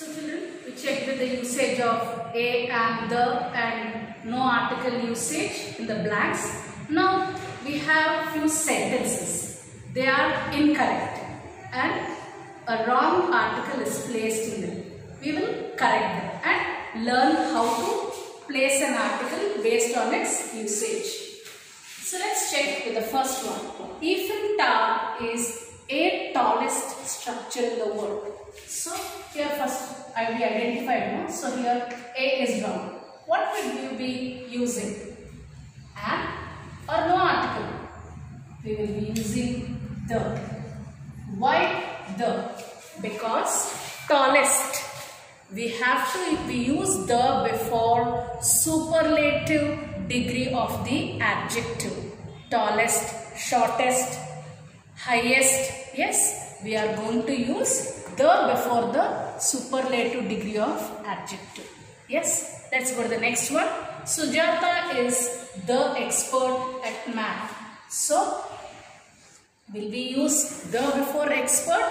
So children, we checked with the usage of a and the and no article usage in the blanks. Now we have few sentences. They are incorrect and a wrong article is placed in them. We will correct them and learn how to place an article based on its usage. So let's check with the first one. Eiffel Tower is a tallest structure in the world. So here first I will identified no. So here A is wrong. What will you be using? An or no article? We will be using the. Why the? Because tallest. We have to we use the before superlative degree of the adjective. Tallest, shortest, highest. Yes, we are going to use the before the superlative degree of adjective. Yes, let's go to the next one. Sujata is the expert at math. So, will we use the before expert?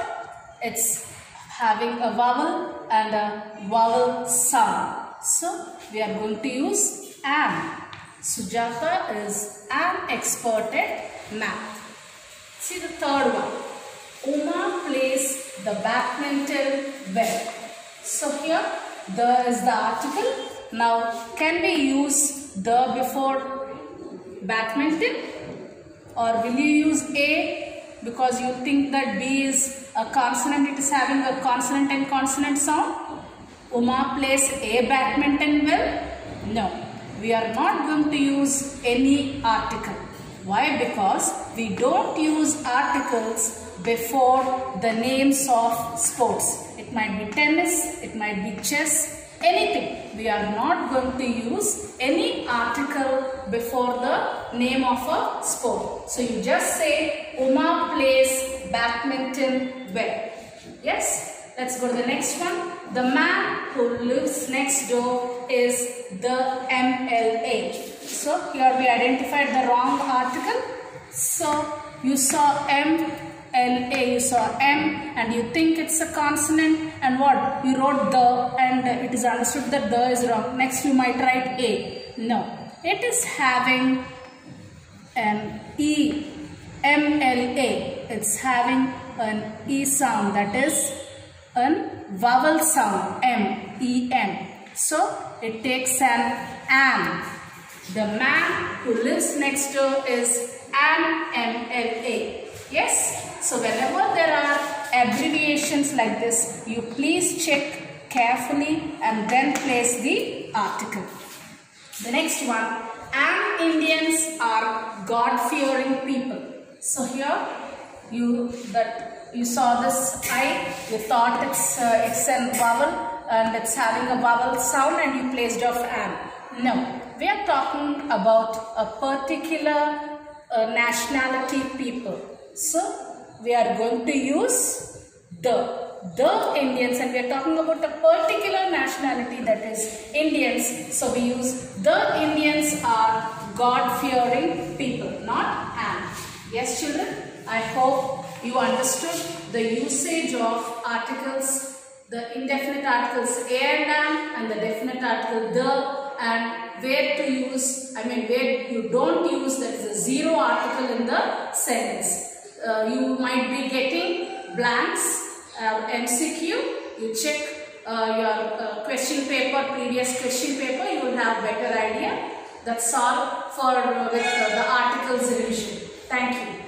It's having a vowel and a vowel sound. So, we are going to use am. Sujata is an expert at math. See the third one. Uma plays the badminton well. So here the is the article. Now can we use the before badminton or will you use a because you think that B is a consonant it is having a consonant and consonant sound. Uma plays a badminton well? No. We are not going to use any article. Why? Because we don't use articles before the names of sports. It might be tennis, it might be chess, anything. We are not going to use any article before the name of a sport. So you just say Uma plays badminton well. Yes? Let's go to the next one. The man who lives next door is the MLA. So here we identified the wrong article. So you saw M L-A, you saw M and you think it's a consonant and what? You wrote the and it is understood that the is wrong. Next you might write A. No. It is having an E, M-L-A. It's having an E sound that is an vowel sound M, E-M. So it takes an an. The man who lives next door is an M-L-A. Yes? So whenever there are abbreviations like this, you please check carefully and then place the article. The next one, and Indians are God-fearing people. So here you that you saw this I, you thought it's uh, it's a vowel and it's having a vowel sound and you placed off an. No, we are talking about a particular uh, nationality people. So we are going to use the the Indians and we are talking about a particular nationality that is Indians. So we use the Indians are God-fearing people, not an. Yes children, I hope you understood the usage of articles, the indefinite articles a and an and the definite article the and where to use, I mean where you don't use that is a zero article in the sentence uh, you might be getting blanks uh, MCQ you check uh, your uh, question paper previous question paper you will have better idea. That's all for uh, with the articles revision. Thank you